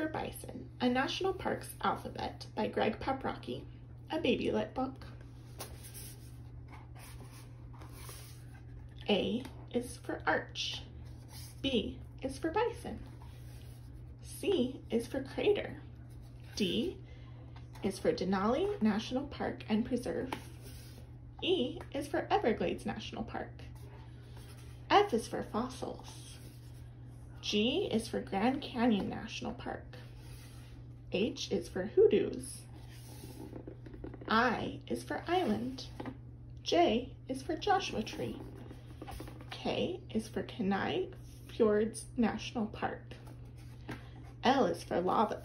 for Bison, a National Parks Alphabet by Greg Paprocki, a baby lit book. A is for Arch. B is for Bison. C is for Crater. D is for Denali National Park and Preserve. E is for Everglades National Park. F is for fossils. G is for Grand Canyon National Park. H is for hoodoos. I is for island. J is for Joshua Tree. K is for Kenai Fjords National Park. L is for lava.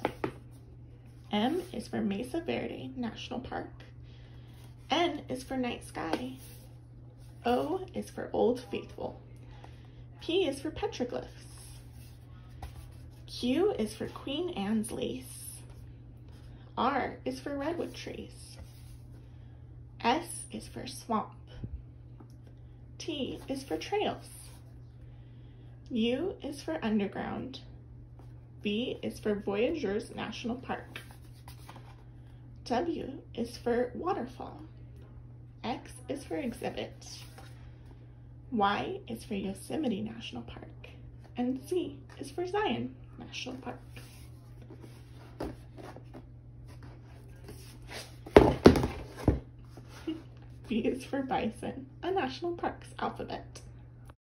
M is for Mesa Verde National Park. N is for night sky. O is for Old Faithful. P is for petroglyphs. Q is for Queen Anne's lace. R is for redwood trees. S is for swamp. T is for trails. U is for underground. V is for Voyageurs National Park. W is for waterfall. X is for exhibit. Y is for Yosemite National Park. And Z is for Zion National Park. B is for bison, a national park's alphabet.